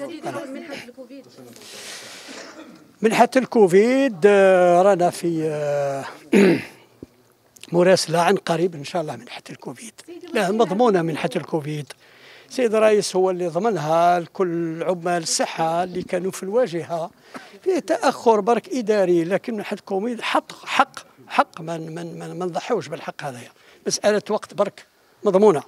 منحة الكوفيد. منحة الكوفيد آه، رانا في آه، مراسلة عن قريب إن شاء الله منحة الكوفيد. لا مضمونة منحة الكوفيد. سيد الرئيس هو اللي ضمنها لكل عمال الصحة اللي كانوا في الواجهة في تأخر برك إداري لكن منحة الكوفيد حق حق حق ما من من ما نضحوش بالحق هذايا. مسألة وقت برك مضمونة.